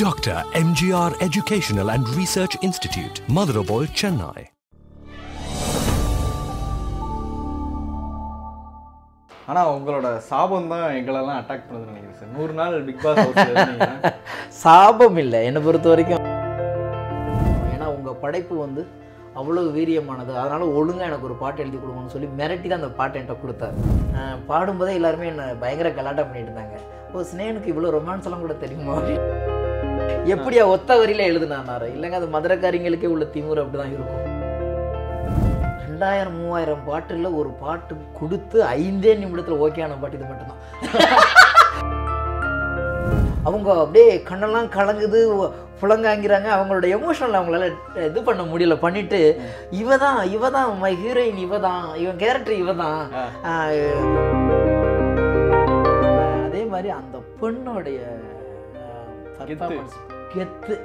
Dr. MGR Educational and Research Institute, Madurai, Chennai. ஆனால் உங்களோட சாபம் தான் எங்களெல்லாம் அட்டாக் பண்ணுதுன்னு நினைக்கிறேன் சார் நூறு நாள் பிக் பாஸ் சாபம் இல்லை. என்னை பொறுத்த வரைக்கும். ஏன்னா உங்கள் படைப்பு வந்து அவ்வளோ வீரியமானது. அதனால் ஒழுங்காக எனக்கு ஒரு பாட்டு எழுதி கொடுங்கன்னு சொல்லி மிரட்டி தான் அந்த பாட்டை என்கிட்ட கொடுத்தாரு. பாடும்போதே எல்லாருமே என்னை பயங்கர கலாட்டம் பண்ணிட்டு இருந்தாங்க. ஓ ஸ்னேகனுக்கு இவ்வளோ ரொமான்ஸ் எல்லாம் கூட தெரியுமா? எப்படியா ஒத்த வரியில எழுதுனாரு இல்லைங்க அது மதுரக்காரிங்களுக்கே உள்ள திமுறை அப்படி தான் இருக்கும். ரெண்டாயிரம் மூவாயிரம் பாட்டுல ஒரு பாட்டு கொடுத்து ஐந்தே நிமிடத்தில் ஓகேயான பாட்டு இது மட்டும்தான். அவங்க அப்படியே கண்ணெல்லாம் கலங்குது புலங்காங்கிறாங்க. அவங்களோட எமோஷனல் அவங்களால இது பண்ண முடியல பண்ணிட்டு இவ தான் இவ தான் மை ஹீரோயின் இவ தான் இவன் கேரக்டர் இவ தான் அதே மாதிரி அந்த பெண்ணோடைய கெத்து.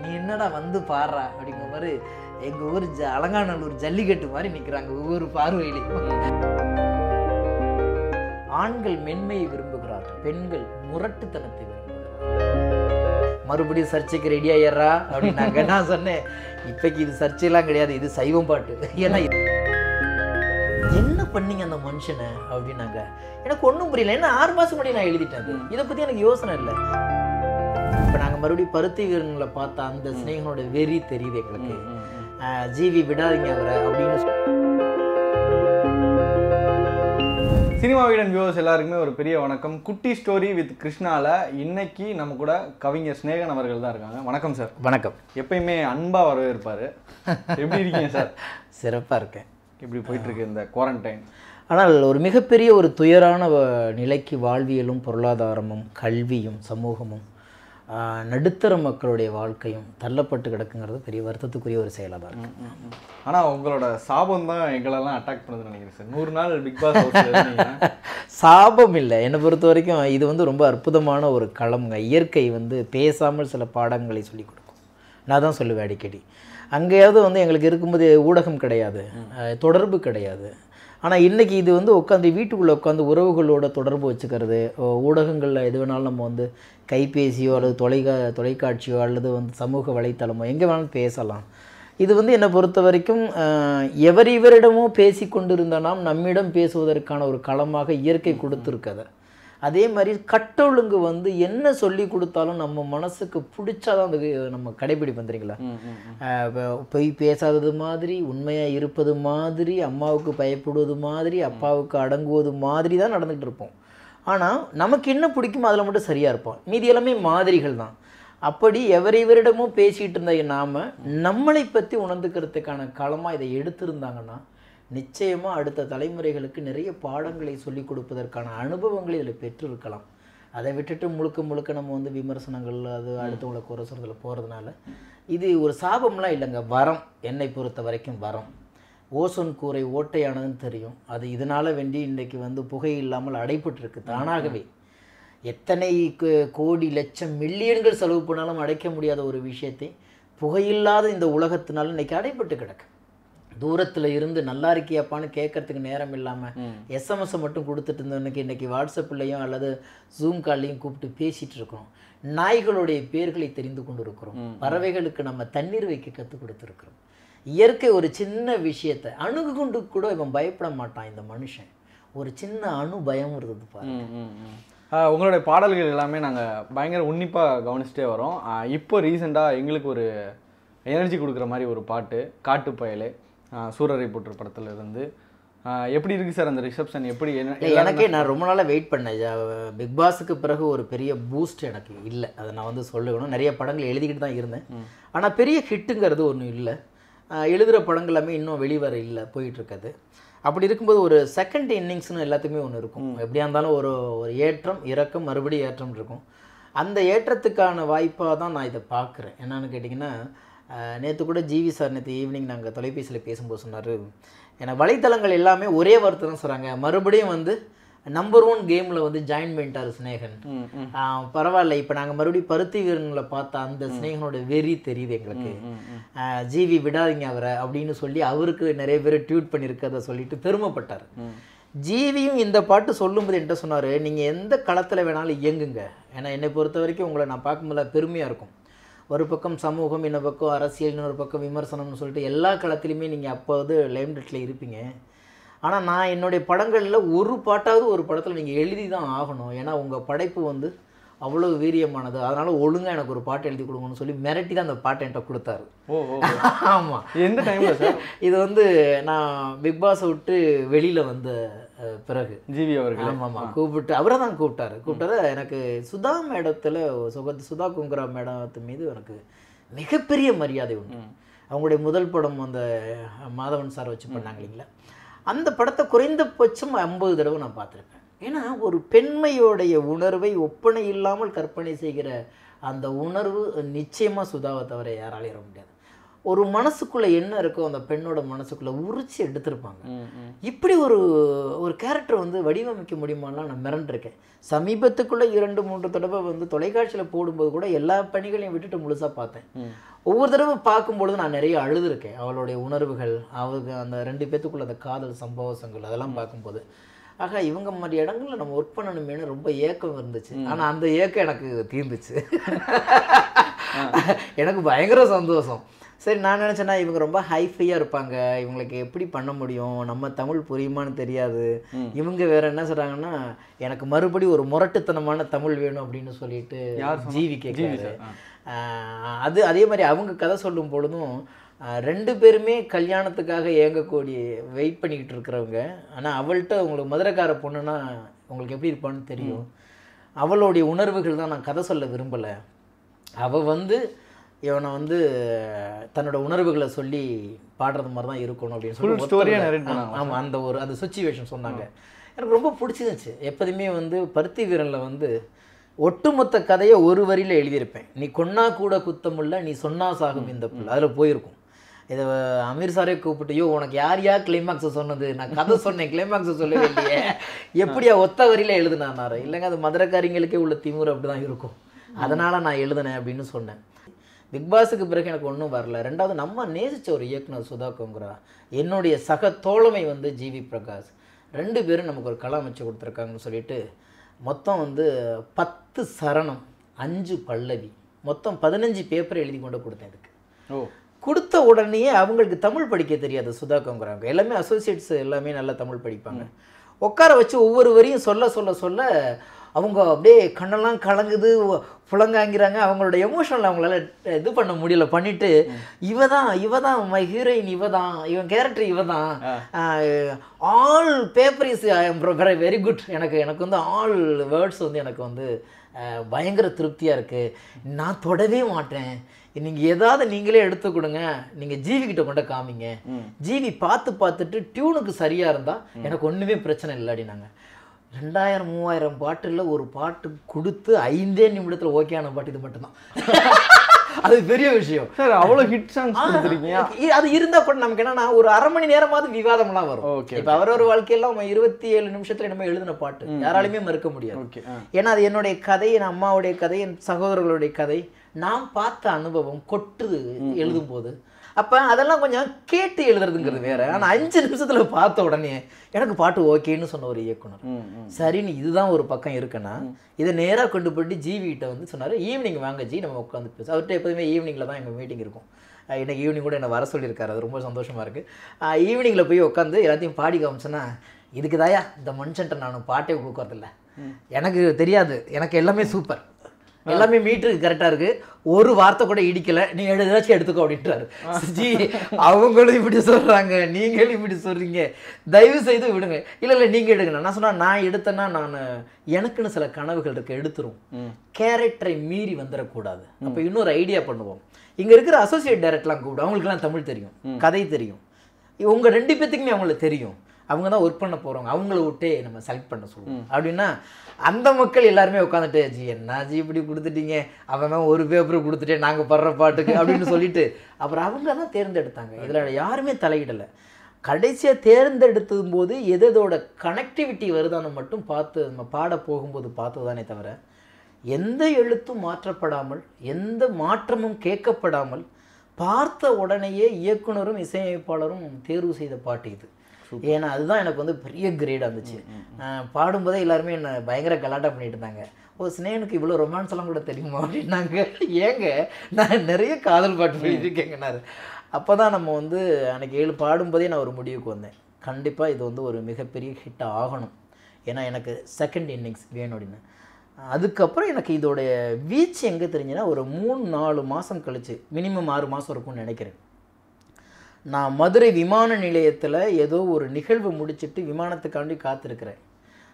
நீ என்னடா வந்து பாடுறா அப்படிங்கிற மாதிரி எங்க ஊர் ஜ அலங்காநல்லூர் ஜல்லிக்கட்டு மாதிரி நிக்கிறாங்க ஒவ்வொரு பார்வையிலையும். ஆண்கள் மென்மையை விரும்புகிறார்கள் பெண்கள் முரட்டுத்தனத்தை விரும்புகிறார்கள். மறுபடியும் சர்ச்சைக்கு ரெடி ஆயிடுறா அப்படின்னாங்க நான் சொன்னேன். இப்பைக்கு இது சர்ச்சையெல்லாம் கிடையாது இது சைவம் பாட்டு. ஏன்னா என்ன பண்ணீங்க அந்த மனுஷனை அப்படின்னாங்க. எனக்கு ஒன்றும் புரியல. என்ன ஆறு மாசம் முன்னாடி நான் எழுதிட்டேன். இதை பத்தி எனக்கு யோசனை இல்லை. இப்போ நாங்கள் மறுபடியும் பருத்தி வீரன்களை பார்த்த அந்த சிநேகனோட வெறி தெரியுது எங்களுக்கு. ஜிவி விடாதீங்க அவரை அப்படின்னு சினிமா வீடன் வியூவர்ஸ் எல்லாருக்குமே ஒரு பெரிய வணக்கம். குட்டி ஸ்டோரி வித் கிருஷ்ணால இன்னைக்கு நம்ம கூட கவிஞர் ஸ்நேகன் அவர்கள் தான் இருக்காங்க. வணக்கம் சார் வணக்கம். எப்பயுமே அன்பா வரவேற்பாரு. எப்படி இருக்கீங்க சார் சிறப்பாக இருக்கேன். எப்படி போயிட்டு இருக்கு இந்த குவாரண்டைன் ஆனால் ஒரு மிகப்பெரிய ஒரு துயரான நிலைக்கு வாழ்வியலும் பொருளாதாரமும் கல்வியும் சமூகமும் நடுத்தர மக்களுடைய வாழ்க்கையும் தள்ளப்பட்டு கிடக்குங்கிறது பெரிய வருத்தத்துக்குரிய ஒரு செயலாக தான் இருக்கு. ஆனா உங்களோட சாபம் தான் எங்களெல்லாம் அட்டாக் பண்ணுதுன்னு நினைக்கிறேன் சார். நூறு நாள் பிக் பாஸ் சாபம் இல்லை. என்னை பொறுத்த வரைக்கும் இது வந்து ரொம்ப அற்புதமான ஒரு களம்ங்க. இயற்கை வந்து பேசாமல் சில பாடங்களை சொல்லிக் கொடுக்கும். நான் தான் சொல்லுவேன் அடிக்கடி. அங்கேயாவது வந்து எங்களுக்கு இருக்கும்போது ஊடகம் கிடையாது. தொடர்பு கிடையாது. ஆனால் இன்றைக்கி இது வந்து உட்காந்து வீட்டுக்குள்ளே உட்காந்து உறவுகளோட தொடர்பு வச்சுக்கிறது ஊடகங்களில் எது வேணாலும் நம்ம வந்து கைபேசியோ அல்லது தொலைக்கா தொலைக்காட்சியோ அல்லது வந்து சமூக வலைத்தளமோ எங்கே வேணாலும் பேசலாம். இது வந்து என்னை பொறுத்த வரைக்கும் எவர் இவரிடமோ பேசி கொண்டிருந்த நாம் நம்மிடம் பேசுவதற்கான ஒரு களமாக இயற்கை கொடுத்துருக்கதை அதே மாதிரி கட்டொழுங்கு வந்து என்ன சொல்லி கொடுத்தாலும் நம்ம மனசுக்கு பிடிச்சாதான் அது நம்ம கடைபிடிப்போம் தெரியுங்களா பொய் பேசாதது மாதிரி உண்மையாக இருப்பது மாதிரி அம்மாவுக்கு பயப்படுவது மாதிரி அப்பாவுக்கு அடங்குவது மாதிரி தான் நடந்துகிட்டு இருப்போம். ஆனால் நமக்கு என்ன பிடிக்குமோ அதில் மட்டும் சரியாக இருப்போம். மீதி எல்லாமே மாதிரிகள் தான். அப்படி எவரையவரிடமும் பேசிகிட்டு இருந்த நாம் நம்மளை பற்றி உணர்ந்துக்கிறதுக்கான களமாக இதை எடுத்திருந்தாங்கன்னா நிச்சயமாக அடுத்த தலைமுறைகளுக்கு நிறைய பாடங்களை சொல்லிக் கொடுப்பதற்கான அனுபவங்களை இதில் பெற்றிருக்கலாம். அதை விட்டுட்டு முழுக்க முழுக்க நம்ம வந்து விமர்சனங்கள் அது அடுத்தவங்களை குறை போகிறதுனால இது ஒரு சாபம்லாம் இல்லைங்க. வரம் என்னை பொறுத்த வரைக்கும் வரம். ஓசோன் கூரை ஓட்டையானதுன்னு தெரியும். அது இதனால் வேண்டி இன்றைக்கு வந்து புகை இல்லாமல் அடைபட்டிருக்கு தானாகவே. எத்தனை கோடி லட்சம் மில்லியன்கள் செலவு பண்ணாலும் அடைக்க முடியாத ஒரு விஷயத்தை புகையில்லாத இந்த உலகத்தினால இன்னைக்கு அடைபட்டு கிடக்கு. தூரத்தில் இருந்து நல்லா இருக்கியாப்பான்னு கேட்கறதுக்கு நேரம் இல்லாமல் எஸ்எம்எஸை மட்டும் கொடுத்துட்டு இருந்தவனுக்கு இன்னைக்கு வாட்ஸ்அப்லையும் அல்லது ஜூம் கால்லையும் கூப்பிட்டு பேசிட்டு இருக்கோம் நாய்களுடைய பேர்களை தெரிந்து கொண்டு இருக்கிறோம். பறவைகளுக்கு நம்ம தண்ணீர் வைக்க கற்றுக் கொடுத்துருக்குறோம். இயற்கை ஒரு சின்ன விஷயத்தை அணுகு கொண்டு கூட இவன் பயப்பட மாட்டான் இந்த மனுஷன். ஒரு சின்ன அணு பயம் இருந்தது பாரு ஆஹ் உங்களுடைய பாடல்கள் எல்லாமே நாங்கள் பயங்கர உன்னிப்பாக கவனிச்சிட்டே வரோம். இப்போ ரீசெண்டாக எங்களுக்கு ஒரு எனர்ஜி கொடுக்குற மாதிரி ஒரு பாட்டு காட்டுப்பயலே ஆஹ் சூரரை போற்று படத்துல இருந்து எப்படி இருக்கு சார் அந்த ரிசப்ஷன் எப்படி எனக்கே நான் ரொம்ப நாளாக வெயிட் பண்ணேன். பிக் பாஸுக்கு பிறகு ஒரு பெரிய பூஸ்ட் எனக்கு இல்லை. அதை நான் வந்து சொல்லணும். நிறைய படங்கள் எழுதிக்கிட்டு தான் இருந்தேன். ஆனால் பெரிய ஹிட்டுங்கிறது ஒன்றும் இல்லை. எழுதுகிற படங்கள் எல்லாமே இன்னும் வெளிவர இல்லை போயிட்டுருக்குது. அப்படி இருக்கும்போது ஒரு செகண்ட் இன்னிங்ஸ்னு எல்லாத்துக்குமே ஒன்று இருக்கும். எப்படியா இருந்தாலும் ஒரு ஒரு ஏற்றம் இறக்கம் மறுபடியும் ஏற்றம் இருக்கும். அந்த ஏற்றத்துக்கான வாய்ப்பாக தான் நான் இதை பார்க்குறேன் என்னன்னு கேட்டிங்கன்னா நேற்று கூட ஜிவி சார் நேற்று ஈவினிங் நாங்கள் தொலைபேசியில் பேசும்போது சொன்னார் ஏன்னா வலைத்தளங்கள் எல்லாமே ஒரே வார்த்தை தான் சொல்கிறாங்க மறுபடியும் வந்து நம்பர் ஒன் கேமில் வந்து ஜாயின் பண்ணிட்டார் ஸ்னேகன் ஆஹ் பரவாயில்ல இப்போ நாங்கள் மறுபடியும் பருத்தி வீரன்களை பார்த்த அந்த ஸ்னேகனோட வெறி தெரியுது எங்களுக்கு. ஜிவி விடாதீங்க அவரை அப்படின்னு சொல்லி அவருக்கு நிறைய பேர் ட்வீட் பண்ணியிருக்கதை சொல்லிட்டு பெருமைப்பட்டார். ஜீவியும் இந்த பாட்டு சொல்லும்போது என்கிட்ட சொன்னார் நீங்கள் எந்த களத்தில் வேணாலும் இயங்குங்க. ஏன்னா என்னை பொறுத்த வரைக்கும் உங்களை நான் பார்க்கும்போது பெருமையாக இருக்கும். ஒரு பக்கம் சமூகம் இன்னொரு பக்கம் அரசியல் இன்னொரு பக்கம் விமர்சனம்னு சொல்லிட்டு எல்லா களத்துலையுமே நீங்கள் அப்போது லைம்லைட்டில் இருப்பீங்க. ஆனால் நான் என்னுடைய படங்களில் ஒரு பாட்டாவது ஒரு படத்தில் நீங்கள் எழுதி தான் ஆகணும். ஏன்னா உங்கள் படைப்பு வந்து அவ்வளோ வீரியமானது. அதனால் ஒழுங்காக எனக்கு ஒரு பாட்டு எழுதி கொடுங்கன்னு சொல்லி மிரட்டி தான் அந்த பாட்டை என்கிட்ட கொடுத்தாரு. ஓ ஆமாம் எந்த டைம்ல சார்? இது வந்து நான் பிக் பாஸை விட்டு வெளியில் வந்த பிறகு. ஜிவி அவர்கள். ஆமாம். ஆமாம் கூப்பிட்டு அவரை தான் கூப்பிட்டாரு. கூப்பிட்டாரு. எனக்கு சுதா மேடத்தில் சுக சுதா குங்குரா மேடத்து மீது எனக்கு மிகப்பெரிய மரியாதை உண்டு. அவங்களுடைய முதல் படம் அந்த மாதவன் சார் வச்சு பண்ணாங்க இல்லைங்களா? அந்த படத்தை குறைந்தபட்சம் ஐம்பது தடவை நான் பார்த்துருப்பேன் ஏன்னா ஒரு பெண்மையோடைய உணர்வை ஒப்பனை இல்லாமல் கற்பனை செய்கிற அந்த உணர்வு நிச்சயமாக சுதாவை தவிர யாராலையும் முடியாது. ஒரு மனசுக்குள்ளே என்ன இருக்கோ அந்த பெண்ணோட மனசுக்குள்ளே உரிச்சு எடுத்திருப்பாங்க. இப்படி ஒரு ஒரு கேரக்டர் வந்து வடிவமைக்க முடியுமாலாம் நான் மிரண்டிருக்கேன். சமீபத்துக்குள்ளே இரண்டு மூன்று தடவை வந்து தொலைக்காட்சியில் போடும்போது கூட எல்லா பணிகளையும் விட்டுட்டு முழுசாக பார்த்தேன். ஒவ்வொரு தடவை பார்க்கும்பொழுது நான் நிறைய அழுதுருக்கேன். அவளுடைய உணர்வுகள் அவருக்கு அந்த ரெண்டு பேத்துக்குள்ள அந்த காதல் சம்பவசங்கள் அதெல்லாம் பார்க்கும்போது. ஆக இவங்க மாதிரி இடங்கள்ல நம்ம ஒர்க் பண்ணணுமேனு ரொம்ப ஏக்கம் இருந்துச்சு. ஆனால் அந்த ஏக்கம் எனக்கு தீர்ந்துச்சு. எனக்கு பயங்கர சந்தோஷம். சரி நான் நினச்சேன்னா இவங்க ரொம்ப ஹைஃபையாக இருப்பாங்க. இவங்களுக்கு எப்படி பண்ண முடியும்? நம்ம தமிழ் புரியுமான்னு தெரியாது. இவங்க வேற என்ன சொல்கிறாங்கன்னா எனக்கு மறுபடி ஒரு முரட்டுத்தனமான தமிழ் வேணும் அப்படின்னு சொல்லிட்டு? ஜீவி கேட்குறாரு அது அதே மாதிரி அவங்க கதை சொல்லும் பொழுதும் ரெண்டு பேருமே கல்யாணத்துக்காக ஏங்கக்கூடிய வெயிட் பண்ணிக்கிட்டு இருக்கிறவங்க. ஆனால் அவள்கிட்ட உங்களுக்கு மதுரைக்கார பொண்ணுன்னா உங்களுக்கு எப்படி இருப்பான்னு தெரியும். அவளுடைய உணர்வுகள் தான் நான் கதை சொல்ல விரும்பலை. அவள் வந்து இவனை வந்து தன்னோட உணர்வுகளை சொல்லி பாடுறது மாதிரி தான் இருக்கணும் அப்படின்னு சொல்லி story-யா ஒத்தவங்க- narrate பண்ணாங்களா? ஆமா அந்த ஒரு அந்த சுச்சுவேஷன் சொன்னாங்க. எனக்கு ரொம்ப பிடிச்சிருந்துச்சு. எப்போதுமே வந்து பருத்தி வீரனில் வந்து ஒட்டுமொத்த கதையை ஒரு வரியில் எழுதியிருப்பேன். நீ கொன்னா கூட குத்தமுல்ல நீ சொன்னா சாகும் இந்த புல். அதில் போயிருக்கும். இதை அமீர் சாரே கூப்பிட்டு யோ உனக்கு யார் யார் கிளைமாக்ஸை சொன்னது? நான் கதை சொன்னேன் கிளைமாக்ஸை சொல்லவே இல்லையே. எப்படியா ஒத்த வரியில் எழுதுனாரு இல்லைங்க அது மதுரைக்காரிங்களுக்கே உள்ள திமுறை அப்படி தான் இருக்கும். அதனால் நான் எழுதினேன் அப்படின்னு சொன்னேன். பிக் பாஸுக்கு பிறகு எனக்கு ஒன்றும் வரல. ரெண்டாவது நம்ம நேசிச்ச ஒரு இயக்குனர் சுதா கோங்குரா என்னுடைய சக தோழமை வந்து ஜிவி பிரகாஷ். ரெண்டு பேரும் நமக்கு ஒரு களம் அமைச்சு கொடுத்துருக்காங்கன்னு சொல்லிட்டு மொத்தம் வந்து பத்து சரணம் அஞ்சு பல்லவி. மொத்தம் பதினஞ்சு பேப்பர் எழுதி கொண்டு கொடுத்தேன் இதுக்கு ஓ. கொடுத்த உடனேயே அவங்களுக்கு தமிழ் படிக்க தெரியாது சுதா கோங்குறாங்க எல்லாமே அசோசியேட்ஸ் எல்லாமே நல்லா தமிழ் படிப்பாங்க. உட்கார வச்சு ஒவ்வொரு வரியும் சொல்ல சொல்ல சொல்ல அவங்க அப்படியே கண்ணெல்லாம் கலங்குது புலங்காங்கிறாங்க. அவங்களோட எமோஷனில் அவங்களால இது பண்ண முடியல பண்ணிட்டு இவ தான் இவ தான் மை ஹீரோயின் இவ தான் இவன் கேரக்டர் இவ தான் all paper is very very good எனக்கு எனக்கு வந்து ஆல் வேர்ட்ஸ் வந்து எனக்கு வந்து பயங்கர திருப்தியாக இருக்குது நான் தொடவே மாட்டேன். நீங்கள் ஏதாவது நீங்களே எடுத்து கொடுங்க. நீங்கள் ஜீவி கிட்ட கொண்டு காமிங்க. ஜீவி பார்த்து பார்த்துட்டு டியூனுக்கு சரியாக இருந்தால் எனக்கு ஒன்றுமே பிரச்சனை இல்லை அப்படின்னாங்க ரெண்டாயிரம் மூவாயிரம் பாட்டில் ஒரு பாட்டு கொடுத்து ஐந்தே நிமிடத்தில் ஓகேயான பாட்டு இது மட்டும்தான். அது பெரிய விஷயம். சார் அவ்வளோ ஹிட் சாங்ஸ் கொடுத்துருக்கீங்க. அது இருந்தா கூட நமக்கு என்னன்னா ஒரு அரை மணி நேரமாவது விவாதம்லாம் வரும். Okay, இப்ப அவரவர் வாழ்க்கையெல்லாம் நம்ம இருபத்தி ஏழு நிமிஷத்துல நம்ம எழுதின பாட்டு. யாராலுமே மறுக்க முடியாது. ஓகே ஏன்னா அது என்னுடைய கதை என் அம்மாவுடைய கதை என் சகோதரர்களுடைய கதை. நான் பார்த்த அனுபவம் கொட்டுது எழுதும் போது அப்ப அதெல்லாம் கொஞ்சம் கேட்டு எழுதுறதுங்கிறது வேற. ஆனா அஞ்சு நிமிஷத்துல பார்த்த உடனே எனக்கு பாட்டு ஓகேன்னு சொன்ன ஒரு இயக்குனர். சரின்னு இதுதான் ஒரு பக்கம் இருக்குன்னா இதை நேராக கொண்டு போயிட்டு ஜிவிகிட்ட வந்து சொன்னார் ஈவினிங் வாங்க ஜி நம்ம உட்காந்து பேச அவர்கிட்ட எப்போதுமே ஈவினிங்கில் தான் எங்கள் மீட்டிங் இருக்கும். இன்னைக்கு ஈவினிங் கூட என்னை வர சொல்லியிருக்காரு அது ரொம்ப சந்தோஷமாக இருக்குது ஈவினிங்கில் போய் உட்காந்து எல்லாத்தையும் பாடி காமிச்சேன்னா இதுக்கு தாயா இந்த மனுஷன்ட்ட நான் பாட்டே கொடுக்கறதில்ல. எனக்கு தெரியாது எனக்கு எல்லாமே சூப்பர் எல்லாமே மீட்டருக்கு கரெக்டாக இருக்கு. ஒரு வார்த்தை கூட இடிக்கல. நீ ஏதாச்சும் எடுத்துக்கோ அப்படின்றாரு. ஜி அவங்களும் இப்படி சொல்றாங்க. நீங்களும் இப்படி சொல்றீங்க. தயவு செய்து விடுங்க. இல்ல இல்ல நீங்க எடுங்க. நான் சொன்னா நான் எடுத்தேன்னா நான் எனக்குன்னு சில கனவுகள் இருக்கு. எடுத்துரும். கேரக்டரை மீறி வந்துடக்கூடாது. அப்ப இன்னொரு ஐடியா பண்ணுவோம். இங்க இருக்கிற அசோசியேட் டைரக்டர்லாம் கூப்பிடு. அவங்களுக்குலாம் தமிழ் தெரியும். கதை தெரியும். உங்க ரெண்டு பேத்துக்குமே அவங்களுக்கு தெரியும். அவங்க தான் ஒர்க் பண்ண போறவங்க. அவங்கள விட்டே நம்ம செலக்ட் பண்ண சொல்லுவோம். அப்படின்னா அந்த மக்கள் எல்லாருமே உட்காந்துட்டு ஜி என்ன ஜி இப்படி கொடுத்துட்டீங்க? அவன் ஒரு பேப்பர் கொடுத்துட்டே நாங்க படுற பாட்டுக்கு அப்படின்னு சொல்லிட்டு அப்புறம் அவங்க தான் தேர்ந்தெடுத்தாங்க. இதுல யாருமே தலையிடலை. கடைசியாக தேர்ந்தெடுத்தும் போது எது எதோட கனெக்டிவிட்டி வருதான்னு மட்டும் பார்த்து நம்ம பாட போகும்போது பார்த்ததானே தவிர எந்த எழுத்தும் மாற்றப்படாமல் எந்த மாற்றமும் கேட்கப்படாமல் பார்த்த உடனேயே இயக்குனரும் இசையமைப்பாளரும் தேர்வு செய்த பாட்டு இது. ஏன்னா அதுதான் எனக்கு வந்து பெரிய கிரேடாக இருந்துச்சு நான் பாடும்போதே எல்லாருமே என்ன பயங்கர கலாட்டா பண்ணிட்டு இருந்தாங்க. ஓ ஸ்னேனுக்கு இவ்வளோ ரொமான்ஸ் எல்லாம் கூட தெரியுமா அப்படின்னாங்க. ஏங்க நான் நிறைய காதல் பாட்டு பாடிட்டுருக்கேங்கன்னாரு அப்போ தான் நம்ம வந்து அன்னைக்கு ஏழு பாடும்போதே நான் ஒரு முடிவுக்கு வந்தேன். கண்டிப்பாக இது வந்து ஒரு மிகப்பெரிய ஹிட் ஆகணும். ஏன்னா எனக்கு செகண்ட் இன்னிங்ஸ் வேணும் அப்படின்னு. அதுக்கப்புறம் எனக்கு இதோடைய வீச்சு எங்கே தெரிஞ்சுன்னா ஒரு மூணு நாலு மாதம் கழிச்சு மினிமம் ஆறு மாதம் இருக்கும்னு நினைக்கிறேன். நான் மதுரை விமான நிலையத்தில் ஏதோ ஒரு நிகழ்வு முடிச்சிட்டு விமானத்துக்காண்டி காத்திருக்கிறேன்.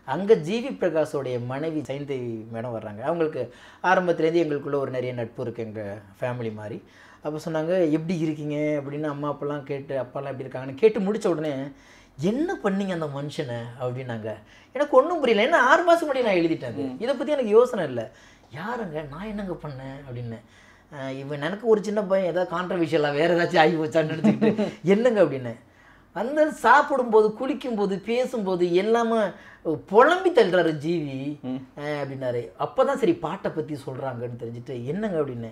அங்கே ஜிவி பிரகாஷோடைய மனைவி சைந்தேவி மேடம் வர்றாங்க. அவங்களுக்கு ஆரம்பத்துலேருந்து எங்களுக்குள்ள ஒரு நிறைய நட்பு இருக்குது எங்கள் ஃபேமிலி மாதிரி அப்போ சொன்னாங்க எப்படி இருக்கீங்க? அப்படின்னு அம்மா அப்பெல்லாம் கேட்டு அப்பாலாம் எப்படி இருக்காங்கன்னு கேட்டு முடிச்ச உடனே என்ன பண்ணீங்க அந்த மனுஷனை? அப்படின்னாங்க. எனக்கு ஒன்றும் புரியல. ஏன்னா ஆறு மாதம் முன்னாடி நான் எழுதிட்டேன். இதை பற்றி எனக்கு யோசனை இல்லை. யாருங்க? நான் என்னங்க பண்ணேன்? அப்படின்னு. இவன் எனக்கு ஒரு சின்ன பையன் ஏதாவது கான்ட்ரவர்ஷியலாக வேறு ஏதாச்சும் ஆகி போச்சான்னு நினச்சிக்கிட்டு என்னங்க அப்படின்னு. அந்த சாப்பிடும்போது குளிக்கும்போது பேசும்போது எல்லாமே புலம்பி தள்ளுறாரு ஜீவி அப்படின்னாரு. அப்போ தான் சரி பாட்டை பற்றி சொல்கிறாங்கன்னு தெரிஞ்சுட்டு என்னங்க அப்படின்னு.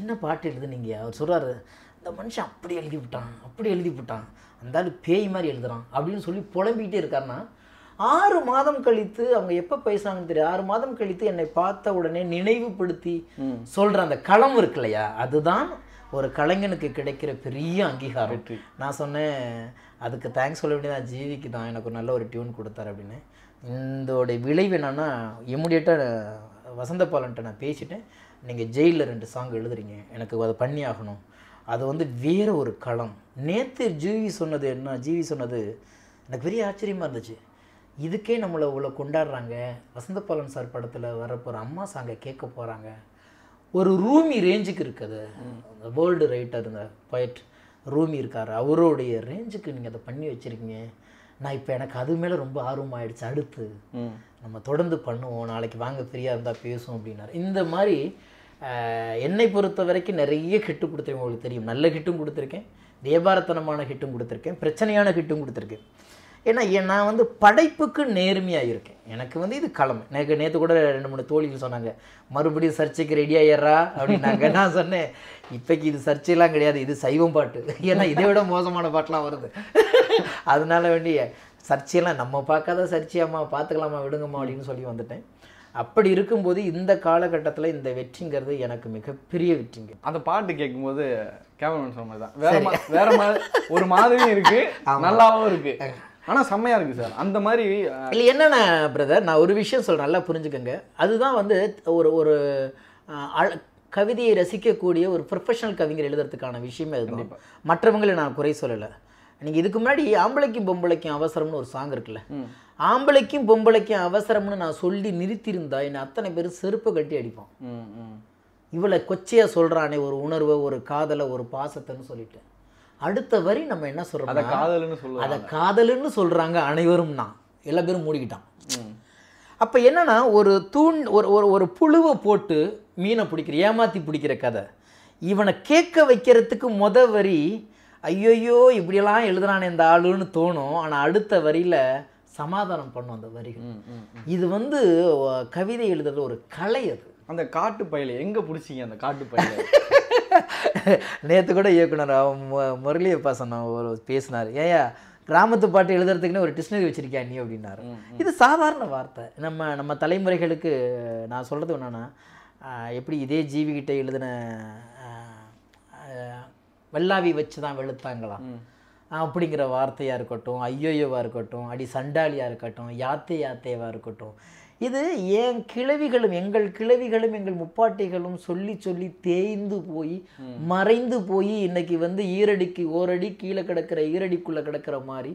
என்ன பாட்டு எழுதுனீங்க? அவர் சொல்கிறாரு இந்த மனுஷன் அப்படி எழுதி விட்டான் அப்படி எழுதி விட்டான். அந்த பேய் மாதிரி எழுதுறான் அப்படின்னு சொல்லி புலம்பிக்கிட்டே இருக்காருன்னா ஆறு மாதம் கழித்து அவங்க எப்போ பேசுனாங்கன்னு தெரியும் ஆறு மாதம் கழித்து என்னை பார்த்த உடனே நினைவுபடுத்தி சொல்ற அந்த களம் இருக்கு இல்லையா? அதுதான் ஒரு கலைஞனுக்கு கிடைக்கிற பெரிய அங்கீகாரம். நான் சொன்னேன் அதுக்கு தேங்க்ஸ் சொல்ல வேண்டியது ஜீவிக்கு தான். எனக்கு ஒரு நல்ல ஒரு டியூன் கொடுத்தாரு அப்படின்னு. இதோட விளைவு என்னன்னா இம்மிடியட்டாக வசந்த பாலன்ட்ட நான் பேசிட்டேன். நீங்கள் ஜெயிலில் ரெண்டு சாங் எழுதுறீங்க. எனக்கு அதை பண்ணி ஆகணும். அது வந்து வேற ஒரு களம். நேற்று ஜீவி சொன்னது என்ன? ஜீவி சொன்னது எனக்கு பெரிய ஆச்சரியமாக இருந்துச்சு. இதுக்கே நம்மளை இவ்வளோ கொண்டாடுறாங்க. வசந்தபாலன் சார் படத்தில் வரப்போகிற அம்மா சாங்கை கேட்க போகிறாங்க ஒரு ரூமி ரேஞ்சுக்கு இருக்குது. அந்த வேர்ல்டு ரைட்டர் இந்த poet ரூமி இருக்கார். அவருடைய ரேஞ்சுக்கு நீங்கள் அதை பண்ணி வச்சுருக்கீங்க. நான் இப்போ எனக்கு அது மேலே ரொம்ப ஆர்வமாயிடுச்சு அடுத்து நம்ம தொடர்ந்து பண்ணுவோம். நாளைக்கு வாங்க ஃப்ரீயாக இருந்தால் பேசுவோம் அப்படின்னாரு. இந்த மாதிரி என்னை பொறுத்த வரைக்கும் நிறைய ஹிட்டு கொடுத்துருக்கேன் உங்களுக்கு தெரியும். நல்ல ஹிட்டும் கொடுத்துருக்கேன். தேபாரத்தனமான ஹிட்டும் கொடுத்துருக்கேன். பிரச்சனையான ஹிட்டும் கொடுத்துருக்கேன். ஏன்னா ஏன் நான் வந்து படைப்புக்கு நேர்மையாக இருக்கேன் எனக்கு வந்து இது களம். எனக்கு நேற்று கூட ரெண்டு மூணு தோழிகள் சொன்னாங்க மறுபடியும் சர்ச்சைக்கு ரெடி ஆயிடுறா அப்படின்னாங்க. நான் சொன்னேன் இப்போக்கி இது சர்ச்சையெல்லாம் கிடையாது இது சைவம் பாட்டு. ஏன்னா இதை விட மோசமான பாட்டெலாம் வருது. அதனால வேண்டிய சர்ச்சையெல்லாம் நம்ம பார்க்காத சர்ச்சையாம்மா பார்த்துக்கலாமா விடுங்கம்மா அப்படின்னு சொல்லி வந்துட்டேன். அப்படி இருக்கும்போது இந்த காலகட்டத்தில் இந்த வெற்றிங்கிறது எனக்கு மிகப்பெரிய வெற்றிங்க. அந்த பாட்டு கேட்கும்போது கேமராமேன் சொன்ன மாதிரி தான். வேற வேற மாதிரி ஒரு மாதிரியும் இருக்கு நல்லாவும் இருக்கு. ஆனா செம்மையா இருக்கு சார். அந்த மாதிரி இல்லை என்னென்ன பிரதர் நான் ஒரு விஷயம் சொல்கிறேன் நல்லா புரிஞ்சுக்கங்க. அதுதான் வந்து ஒரு ஒரு கவிதையை ரசிக்கக்கூடிய ஒரு ப்ரொஃபஷனல் கவிஞர் எழுதுறதுக்கான விஷயமே அதுதான். மற்றவங்களை நான் குறை சொல்லலை. நீங்கள் இதுக்கு முன்னாடி ஆம்பளைக்கும் பொம்பளைக்கும் அவசரம்னு ஒரு சாங் இருக்குல்ல. ஆம்பளைக்கும் பொம்பளைக்கும் அவசரம்னு நான் சொல்லி நிறுத்தியிருந்தா என்னை அத்தனை பேர் செருப்பை கட்டி அடிப்பான். இவளை கொச்சையாக சொல்கிறானே ஒரு உணர்வை ஒரு காதலை ஒரு பாசத்தைன்னு சொல்லிட்டு. அடுத்த வரி நம்ம என்ன அத சொல்கிறோம் காதல்னு சொல்லுவாங்க. அதை காதலுன்னு சொல்கிறாங்க அனைவரும் நான். எல்லா பேரும் மூடிக்கிட்டான். அப்போ என்னன்னா ஒரு தூண் ஒரு ஒரு ஒரு புழுவை போட்டு மீனை பிடிக்கிற ஏமாத்தி பிடிக்கிற கதை. இவனை கேட்க வைக்கிறதுக்கு முத வரி ஐயோயோ இப்படியெல்லாம் எழுதுறானே இந்த ஆளுன்னு தோணும். ஆனால் அடுத்த வரியில் சமாதானம் பண்ணும் அந்த வரிகள். இது வந்து கவிதை எழுதுறது ஒரு கலை அது. அந்த காட்டு பயில எங்க பிடிச்சிங்க அந்த காட்டு பயில நேற்று கூட இயக்குனர் அவன் மு- முரளியப்பா சொன்ன ஒரு பேசினார். ஏயா கிராமத்து பாட்டு எழுதுறதுக்குன்னு ஒரு டிக்ஷனரி வச்சிருக்கியா நீ? அப்படின்னாரு. இது சாதாரண வார்த்தை. நம்ம நம்ம தலைமுறைகளுக்கு நான் சொல்கிறது என்னென்னா எப்படி இதே ஜீவிகிட்ட எழுதின வெள்ளாவி வச்சு தான் வெளுத்தாங்களாம் அப்படிங்கிற வார்த்தையாக இருக்கட்டும் ஐயோயோவாக இருக்கட்டும் அடி சண்டாலியாக இருக்கட்டும் யாத்தே யாத்தேவாக இருக்கட்டும் இது ஏன் கிழவிகளும் எங்கள் கிழவிகளும் எங்கள் முப்பாட்டிகளும் சொல்லி சொல்லி தேய்ந்து போய் மறைந்து போய் இன்னைக்கு வந்து ஈரடிக்கு ஓரடி கீழே கிடக்கிற ஈரடிக்குள்ளே கிடக்கிற மாதிரி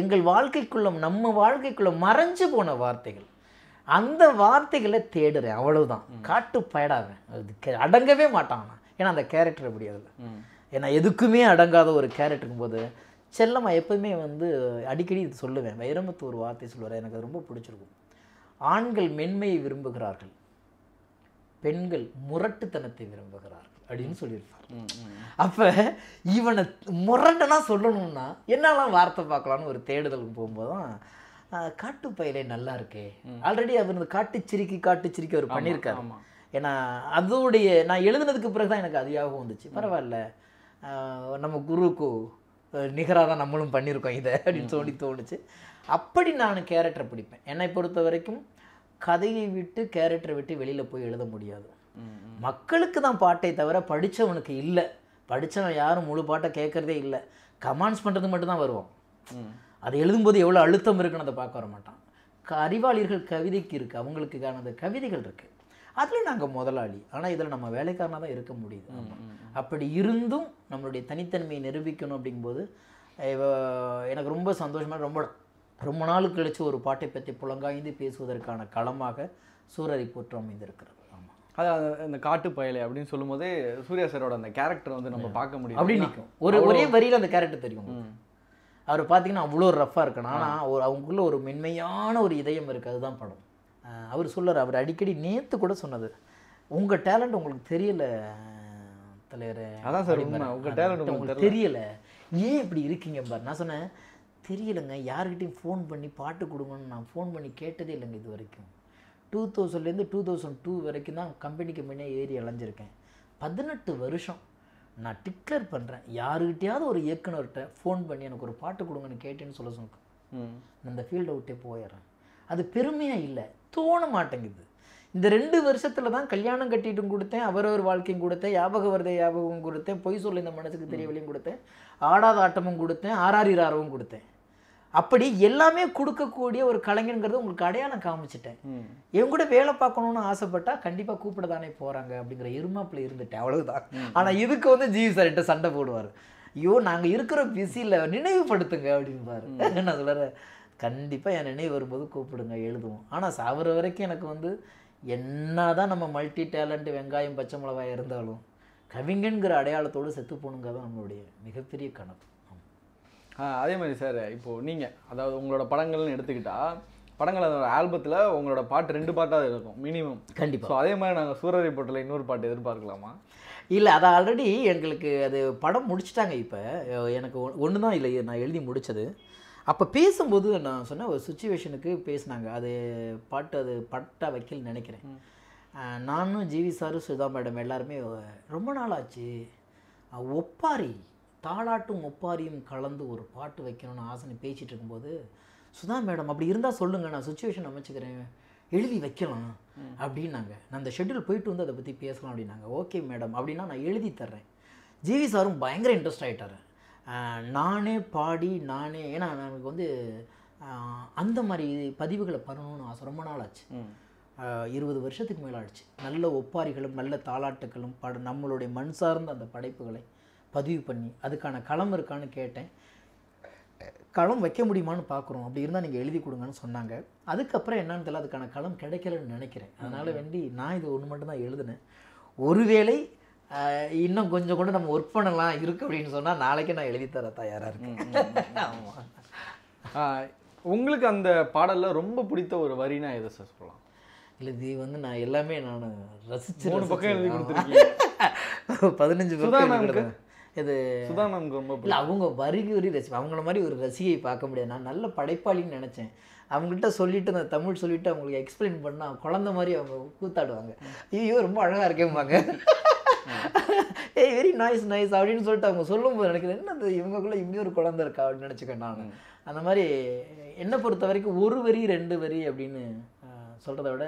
எங்கள் வாழ்க்கைக்குள்ள நம்ம வாழ்க்கைக்குள்ள மறைஞ்சு போன வார்த்தைகள். அந்த வார்த்தைகளை தேடுறேன் அவ்வளவுதான். காட்டு பயடாவேன் அது அடங்கவே மாட்டான். ஏன்னா அந்த கேரக்டர் எப்படி அதில். ஏன்னா எதுக்குமே அடங்காத ஒரு கேரக்டருக்கும் போது செல்லம்மா எப்பவுமே வந்து அடிக்கடி இது சொல்லுவேன். வைரமுத்து ஒரு வார்த்தை சொல்லுவார் எனக்கு அது ரொம்ப பிடிச்சிருக்கும். ஆண்கள் மென்மையை விரும்புகிறார்கள். பெண்கள் முரட்டுத்தனத்தை விரும்புகிறார்கள் அப்படின்னு சொல்லியிருப்பார். அப்போ இவனை முரண்டனா சொல்லணும்னா என்னெல்லாம் வார்த்தை பார்க்கலான்னு ஒரு தேடுதலுக்கு போகும்போது தான் காட்டுப்பயிலே நல்லா இருக்கே. ஆல்ரெடி அவர் இந்த காட்டுச்சிரிக்கி காட்டுச்சிரிக்கி அவர் பண்ணியிருக்காரு. ஏன்னா அதோடைய நான் எழுதுனதுக்கு பிறகு தான் எனக்கு அது ஞாபகம் வந்துச்சு பரவாயில்ல. நம்ம குருக்கு நிகராக தான் நம்மளும் பண்ணியிருக்கோம் இதை அப்படின்னு சொல்லி தோணுச்சு. அப்படி நான் கேரக்டரை பிடிப்பேன். என்னை பொறுத்த வரைக்கும் கதையை விட்டு கேரக்டரை விட்டு வெளியில் போய் எழுத முடியாது. மக்களுக்கு தான் பாட்டை தவிர படித்தவனுக்கு இல்லை. படித்தவன் யாரும் முழு பாட்டை கேட்குறதே இல்லை. கமாண்ட்ஸ் பண்ணுறது மட்டும்தான் வருவோம் அது எழுதும்போது எவ்வளோ அழுத்தம் இருக்குன்னு அதை பார்க்க வர மாட்டான். க- அறிவாளிகள் கவிதைக்கு இருக்குது அவங்களுக்கானது கவிதைகள் இருக்குது அதில் நாங்கள் முதலாளி. ஆனால் இதில் நம்ம வேலைக்காரனாக தான் இருக்க முடியுது. அப்படி இருந்தும் நம்மளுடைய தனித்தன்மையை நிரூபிக்கணும் அப்படிங்கும்போது எனக்கு ரொம்ப சந்தோஷமாக ரொம்ப ரொம்ப நாள் கழித்து ஒரு பாட்டை பற்றி புலங்காய்ந்து பேசுவதற்கான களமாக சூரரை போற்று அமைந்திருக்கிறது. ஆமாம் அதாவது இந்த காட்டு பயலை அப்படின்னு சொல்லும்போதே சூர்யா சாரோட அந்த கேரக்டர் வந்து நம்ம பார்க்க முடியும் அப்படி நிற்கும் ஒரு ஒரே வரியில் அந்த கேரக்டர் தெரியும். அவர் பார்த்தீங்கன்னா அவ்வளோ ரஃப்பாக இருக்கணும். ஆனால் ஒரு அவங்களுக்குள்ள ஒரு மென்மையான ஒரு இதயம் இருக்குது அதுதான் படம். அவர் சொல்றாரு அவர் அடிக்கடி நேத்து கூட சொன்னது. உங்கள் டேலண்ட் உங்களுக்கு தெரியல தலைவர் அதான் சார் உண்மை. உங்க டேலண்ட் உங்களுக்கு தெரியல. ஏன் இப்படி இருக்கீங்க பாரு. நான் சொன்னேன் தெரியலங்க. யார்கிட்டயும் ஃபோன் பண்ணி பாட்டு கொடுங்கன்னு நான் ஃபோன் பண்ணி கேட்டதே இல்லைங்க இது வரைக்கும். டூ தௌசண்ட்லேருந்து டூ தௌசண்ட் டூ வரைக்கும் தான் கம்பெனிக்கு முன்னே ஏறி அலைஞ்சிருக்கேன். பதினெட்டு வருஷம் நான் டிக்ளேர் பண்ணுறேன் யாருக்கிட்டையாவது ஒரு இயக்குனர்கிட்ட ஃபோன் பண்ணி எனக்கு ஒரு பாட்டு கொடுங்கன்னு கேட்டேன்னு சொல்ல சொன்னேன் இந்த ஃபீல்டை விட்டே போயிடுறேன். அது பெருமையாக இல்லை. தோண மாட்டேங்குது. இந்த ரெண்டு வருஷத்துல தான் கல்யாணம் கட்டிட்டும் கொடுத்தேன். அவரவர் வாழ்க்கையும் கொடுத்தேன். ஞாபக வருதே ஞாபகம் கொடுத்தேன். பொய் சொல்ல இந்த மனசுக்கு தெரியவில்லையும் கொடுத்தேன். ஆடாத ஆட்டமும் கொடுத்தேன். ஆறாரி ஆரவும் கொடுத்தேன். அப்படி எல்லாமே கொடுக்கக்கூடிய ஒரு கலைஞங்கிறது உங்களுக்கு அடையாளம் காமிச்சிட்டேன். என் கூட வேலை பார்க்கணும்னு ஆசைப்பட்டா கண்டிப்பா கூப்பிட தானே போறாங்க அப்படிங்கிற இருமாப்புல இருந்துட்டேன். அவ்வளவுதான். ஆனா இதுக்கு வந்து ஜிவி சார்கிட்ட சண்டை போடுவார். ஐயோ நாங்க இருக்கிற பிஸியில் நினைவுபடுத்துங்க அப்படின்பாரு நான் சொல்கிறேன் கண்டிப்பா என் நினைவு வரும்போது கூப்பிடுங்க எழுதுவோம். ஆனா சாவர வரைக்கும் எனக்கு வந்து என்னதான் நம்ம மல்டி டேலண்ட் வெங்காயம் பச்சை மிளகாய் இருந்தாலும் கவிஞன்கிற அடையாளத்தோடு செத்து போகணுங்கிறது தான் நம்மளுடைய மிகப்பெரிய கனவு. ஆ, அதே மாதிரி சார் இப்போ நீங்க அதாவது உங்களோட படங்கள்னு எடுத்துக்கிட்டா படங்கள் அதோட ஆல்பத்தில் உங்களோட பாட்டு ரெண்டு பாட்டாக இருக்கும் மினிமம் கண்டிப்பா. ஸோ அதே மாதிரி நாங்கள் சூரரை போட்டில் இன்னொரு பாட்டு எதிர்பார்க்கலாமா? இல்லை அது ஆல்ரெடி எங்களுக்கு அது படம் முடிச்சிட்டாங்க இப்போ. எனக்கு ஒன்று தான் இல்லை நான் எழுதி முடித்தது அப்போ பேசும்போது நான் சொன்னேன் ஒரு சுச்சுவேஷனுக்கு பேசினாங்க. அது பாட்டு அது பட்டா வைக்கல் நினைக்கிறேன். நானும் ஜிவி சாரும் சுதா மேடம் எல்லாருமே ரொம்ப நாள் ஆச்சு ஒப்பாரி. தாலாட்டும் ஒப்பாரியும் கலந்து ஒரு பாட்டு வைக்கணும்னு ஆசனை பேசிட்டு இருக்கும்போது சுதா மேடம் அப்படி இருந்தால் சொல்லுங்கள் நான் சுச்சுவேஷன் அமைச்சுக்கிறேன். எழுதி வைக்கலாம். அப்படின்னாங்க. நான் அந்த ஷெட்யூல் போயிட்டு வந்து அதை பற்றி பேசலாம் அப்படின்னாங்க. Okay madam. அப்படின்னா நான் எழுதி தர்றேன். ஜிவி சாரும் பயங்கர இன்ட்ரெஸ்ட் ஆகிட்டாரு நானே பாடி நானே ஏன்னா நமக்கு வந்து அந்த மாதிரி பதிவுகளை பண்ணணும்னு ஆசை ரொம்ப நாள் ஆச்சு. இருபது வருஷத்துக்கு மேலே ஆச்சு நல்ல ஒப்பாரிகளும் நல்ல தாலாட்டுகளும் பட நம்மளுடைய மண் சார்ந்த அந்த படைப்புகளை பதிவு பண்ணி அதுக்கான களம் இருக்கான்னு கேட்டேன். களம் வைக்க முடியுமான்னு பார்க்குறோம். அப்படி இருந்தால் நீங்கள் எழுதி கொடுங்கன்னு சொன்னாங்க. அதுக்கப்புறம் என்னன்னு தெரியல அதுக்கான களம் கிடைக்கலன்னு நினைக்கிறேன். அதனால் வேண்டி நான் இது ஒன்று மட்டும் தான் எழுதினேன். ஒருவேளை இன்னும் கொஞ்சம் கூட நம்ம ஒர்க் பண்ணலாம் இருக்கு அப்படின்னு சொன்னால் நாளைக்கே நான் எழுதி தர தயாராக இருக்கேன். ஆமாம் உங்களுக்கு அந்த பாடல்ல ரொம்ப பிடித்த ஒரு வரினா எதை சார் சொல்லலாம்? இல்லை இது வந்து நான் எல்லாமே நான் ரசிச்சு மூணு பக்கம் எழுதி கொடுத்துருக்கீங்க. பதினஞ்சு பக்கம். இது சுதா மேம்க்கு ரொம்ப இல்லை அவங்க வரிக்கு வரி ரசி அவங்கள மாதிரி ஒரு ரசிகையை பார்க்க முடியாது. நான் நல்ல படைப்பாளின்னு நினச்சேன். அவங்கள்ட்ட சொல்லிட்டு அந்த தமிழ் சொல்லிட்டு அவங்களுக்கு எக்ஸ்பிளைன் பண்ணால் குழந்த மாதிரி அவங்க கூத்தாடுவாங்க. ஐயோ ரொம்ப அழகாக இருக்கேம்பாங்க ஏய் வெரி நைஸ் நைஸ் அப்படின்னு சொல்லிட்டு அவங்க சொல்லும்போது நினைக்கிறேன் என்ன அது இவங்களுக்குள்ள இப்படி ஒரு குழந்தை இருக்கா அப்படின்னு நினச்சிக்கேன் நான். அந்த மாதிரி என்னை பொறுத்த வரைக்கும் ஒரு வரி ரெண்டு வரி அப்படின்னு ஆஹ், சொல்றதை விட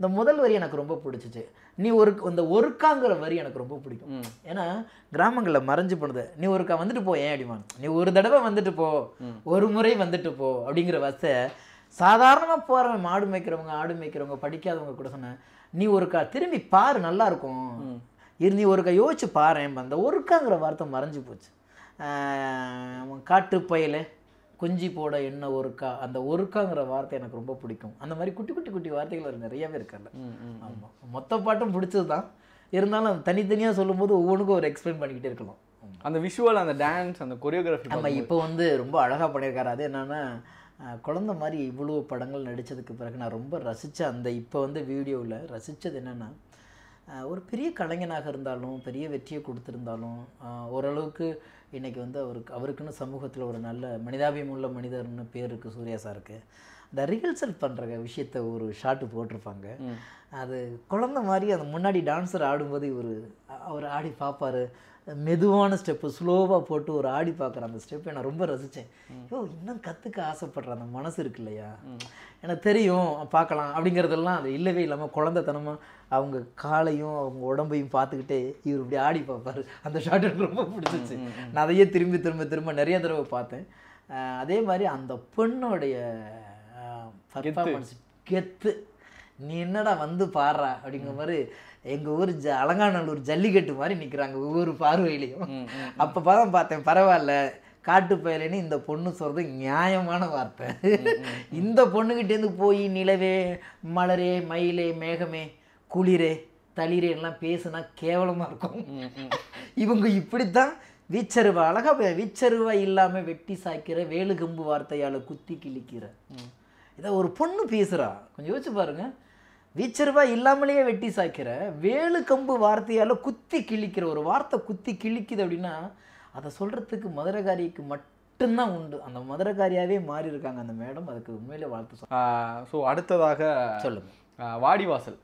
இந்த முதல் வரி எனக்கு ரொம்ப பிடிச்சிச்சு. நீ ஒரு இந்த ஒருக்காங்கிற வரி எனக்கு ரொம்ப பிடிக்கும். ஏன்னா கிராமங்களில் மறைஞ்சு போனது நீ ஒருக்கா வந்துட்டு போ ஏன் அப்படிமா நீ ஒரு தடவை வந்துட்டு போ ஒரு முறை வந்துட்டு போ அப்படிங்கிற வசை சாதாரணமாக போகிறவங்க மாடு மேய்க்கிறவங்க ஆடு மேய்க்கிறவங்க படிக்காதவங்க கூட சொன்னேன் நீ ஒருக்கா திரும்பி பாரு நல்லா இருக்கும். இரு நீ ஒருக்கா யோசிச்சு பாரேன் அந்த ஒருக்காங்கிற வார்த்தை மறைஞ்சு போச்சு. காட்டு பயலே குஞ்சு போட என்ன ஒருக்கா? அந்த ஒருக்காங்கிற வார்த்தை எனக்கு ரொம்ப பிடிக்கும். அந்த மாதிரி குட்டி குட்டி குட்டி வார்த்தைகள் நிறையவே இருக்குல்ல ஆமாம் மொத்த பாட்டும் பிடிச்சது தான் இருந்தாலும் தனித்தனியாக சொல்லும்போது ஒவ்வொன்றுக்கும் ஒரு எக்ஸ்பிளைன் பண்ணிக்கிட்டே இருக்கலாம். அந்த விஷுவல் அந்த டான்ஸ் அந்த கொரியோகிராஃபி நம்ம இப்போ வந்து ரொம்ப அழகாக பண்ணியிருக்காரு. அது என்னன்னா குழந்தை மாதிரி இவ்வளோ படங்கள் நடித்ததுக்கு பிறகு நான் ரொம்ப ரசித்த அந்த இப்போ வந்து வீடியோவில் ரசித்தது என்னென்னா ஒரு பெரிய கலைஞனாக இருந்தாலும் பெரிய வெற்றியை கொடுத்துருந்தாலும் ஓரளவுக்கு இன்னைக்கு வந்து அவருக்கு அவருக்குன்னு சமூகத்தில் ஒரு நல்ல மனிதாபியம் உள்ள மனிதர்னு பேர் இருக்குது சூர்யா சாருக்கு. இந்த ரிஹர்சல் பண்ணுற விஷயத்த ஒரு ஷாட்டு போட்டிருப்பாங்க. அது குழந்த மாதிரி அந்த முன்னாடி டான்ஸர் ஆடும்போது இவர் அவர் ஆடி பார்ப்பாரு. மெதுவான ஸ்டெப்பு ஸ்லோவாக போட்டு ஒரு ஆடி பார்க்குற அந்த ஸ்டெப்பை நான் ரொம்ப ரசித்தேன் ஐயோ இன்னும் கற்றுக்க ஆசைப்படுற அந்த மனசு இருக்கு இல்லையா? எனக்கு தெரியும் பார்க்கலாம் அப்படிங்கிறதெல்லாம் அது இல்லவே இல்லாமல் குழந்தைத்தனமாக அவங்க காலையும் அவங்க உடம்பையும் பார்த்துக்கிட்டே இவர் இப்படி ஆடி பார்ப்பாரு. அந்த ஷாட் எனக்கு ரொம்ப பிடிச்சிச்சு நான் அதையே திரும்பி திரும்ப திரும்ப நிறைய தடவை பார்த்தேன். அதே மாதிரி அந்த பெண்ணோடைய பர்ஃபார்மன்ஸ் கெத்து. நீ என்னடா வந்து பாடுறா அப்படிங்கிற மாதிரி எங்கள் ஊர் ஜ அலங்காநல்லூர் ஜல்லிக்கட்டு மாதிரி நிற்கிறாங்க ஒவ்வொரு பார்வையிலையும். அப்போ தான் பார்த்தேன் பரவாயில்ல. காட்டு பயலேன்னு இந்த பொண்ணு சொல்கிறது நியாயமான வார்த்தை. இந்த பொண்ணுகிட்டேருந்து போய் நிலவே மலரே மயிலே மேகமே குளிரே தளிரே எல்லாம் பேசுனா கேவலமாக இருக்கும். இவங்க இப்படித்தான் வீச்சருவா அழகா பே- வீச்சருவா இல்லாமல் வெட்டி சாய்க்கிற வேலு கம்பு வார்த்தையால் குத்தி கிழிக்கிற. இதை ஒரு பொண்ணு பேசுகிறா கொஞ்சம் யோசிச்சு பாருங்க. வீச்சருவா இல்லாமலேயே வெட்டி சாய்க்கிற வேலு கம்பு வார்த்தையால் குத்தி கிழிக்கிற ஒரு வார்த்தை குத்தி கிழிக்குது அப்படின்னா அதை சொல்கிறதுக்கு மதுரகாரிக்கு மட்டும்தான் உண்டு. அந்த மதுரகாரியாவே மாறி இருக்காங்க அந்த மேடம். அதுக்கு உண்மையிலே வாழ்த்து சொல்ல ஸோ அடுத்ததாக சொல்லுங்க. ஆஹ் வாடிவாசல்.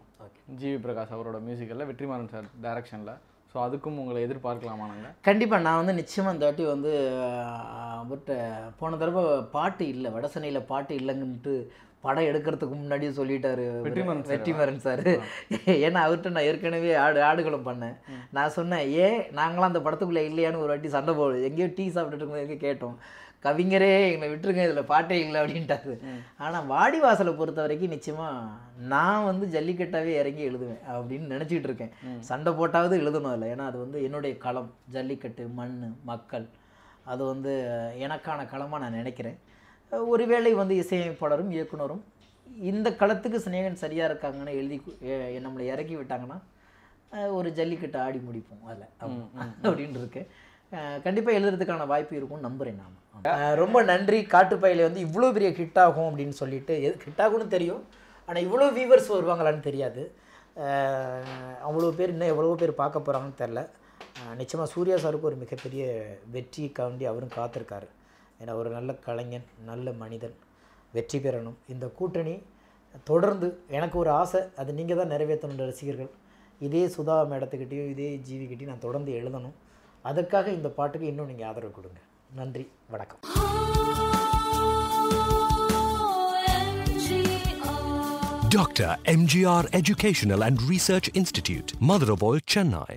ஜிவி பிரகாஷ் அவரோட மியூசிக்கலில் வெற்றிமாறன் சார் டைரக்ஷனில் ஸோ அதுக்கும் உங்களை எதிர்பார்க்கலாமா நாங்கள் கண்டிப்பாக நான் வந்து நிச்சயமாக இந்த வாட்டி வந்து அவர்கிட்ட போன தடவை பாட்டு இல்லை வடசனையில் பாட்டு இல்லைங்கன்ட்டு படம் எடுக்கிறதுக்கு முன்னாடியே சொல்லிட்டாரு வெற்றிமாறன் சார். ஏன்னா அவர்கிட்ட நான் ஏற்கனவே ஆடு ஆடுகளம் பண்ணேன். நான் சொன்னேன் ஏன் நாங்களாம் அந்த படத்துக்குள்ளே இல்லையான்னு ஒரு வாட்டி சண்டை போடுவோம் எங்கேயோ டீ சாப்பிட்டுட்டு இருக்கும்போது எங்கேயோ கேட்டோம். கவிஞரே எங்களை விட்டுருங்க இதில் பாட்டே இல்லை அப்படின்ட்டாரு. ஆனால் வாடிவாசலை பொறுத்த வரைக்கும் நிச்சயமாக நான் வந்து ஜல்லிக்கட்டாவே இறங்கி எழுதுவேன் அப்படின்னு நினச்சிக்கிட்டு இருக்கேன். சண்டை போட்டாவது எழுதணும் இல்லை ஏன்னா அது வந்து என்னுடைய களம். ஜல்லிக்கட்டு மண் மக்கள். அது வந்து எனக்கான களமாக நான் நினைக்கிறேன். ஒருவேளை வந்து இசையமைப்பாளரும் இயக்குனரும் இந்த களத்துக்கு சிநேகன் சரியாக இருக்காங்கன்னு எழுதி நம்மளை இறக்கி விட்டாங்கன்னா ஒரு ஜல்லிக்கட்டு ஆடி முடிப்போம் அதில். அப்படின்னு இருக்கு கண்டிப்பாக எழுதுறதுக்கான வாய்ப்பு இருக்கும்னு நம்புகிறேன் நான் ரொம்ப நன்றி. காட்டுப்பயில வந்து இவ்வளோ பெரிய ஹிட் ஆகும் அப்படின்னு சொல்லிட்டு எது ஹிட் ஆகும்னு தெரியும் ஆனால் இவ்வளோ வியூவர்ஸ் வருவாங்களான்னு தெரியாது. அவ்வளோ பேர் இன்னும் எவ்வளவோ பேர் பார்க்க போகிறாங்கன்னு தெரில நிச்சயமாக சூர்யா சாருக்கு ஒரு மிகப்பெரிய வெற்றிக்காண்டி அவரும் காத்திருக்காரு. ஏன்னா ஒரு நல்ல கலைஞன் நல்ல மனிதன் வெற்றி பெறணும். இந்த கூட்டணி தொடர்ந்து எனக்கு ஒரு ஆசை அது நீங்கள் தான் நிறைவேற்றணும் ரசிகர்கள். இதே சுதா மேடத்துக்கிட்டேயும் இதே ஜீவிக்கிட்டையும் நான் தொடர்ந்து எழுதணும். அதுக்காக இந்த பாட்டுக்கு இன்னும் நீங்கள் ஆதரவு கொடுங்க நன்றி வணக்கம் Dr. MGR Educational and Research Institute, Motherabol, Chennai.